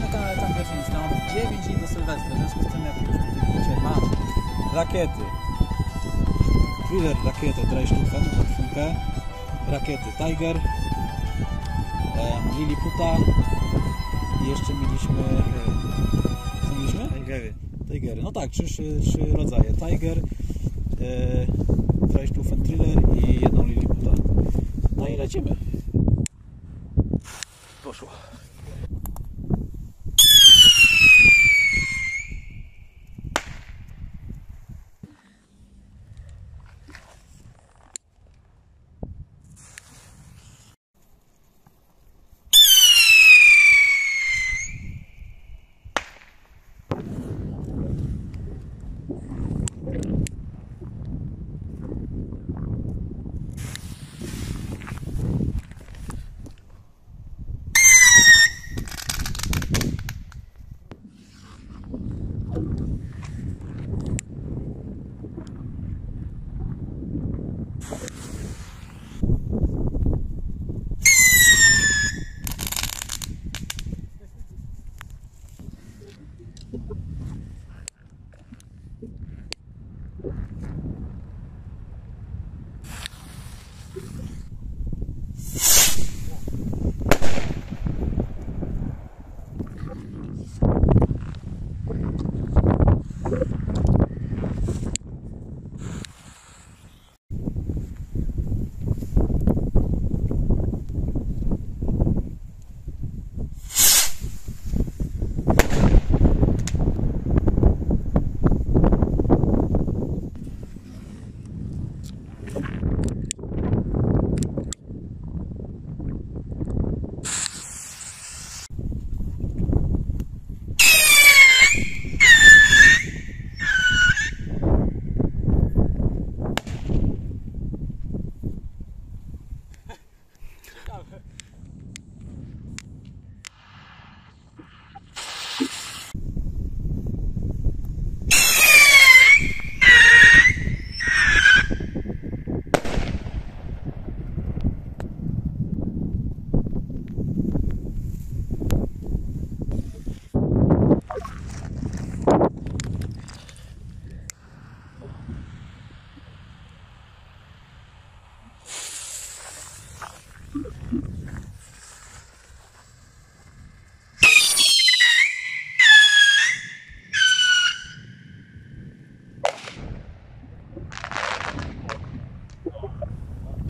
na kanale tam nic, mam 9 dni do Sylwestra, w związku z tym jak już widzicie, mam rakiety. Thriller rakietę Dreistufen, funkę, rakiety Tiger, e, Liliputa i jeszcze mieliśmy... E, co mieliśmy? Tigery. Tigery. No tak, trzy, trzy, trzy rodzaje. Tiger, e, Dreistufen Thriller i jedną Liliputa. No i lecimy. Poszło.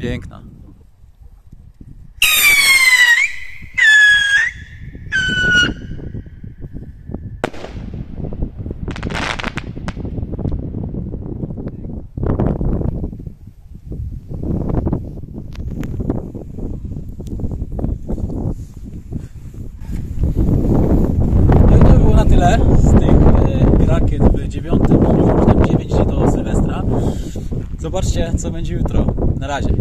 Piękna. No e, rakiet w dziewiątym, już potem 9 dni do Sylwestra. Zobaczcie, co będzie jutro. Na razie.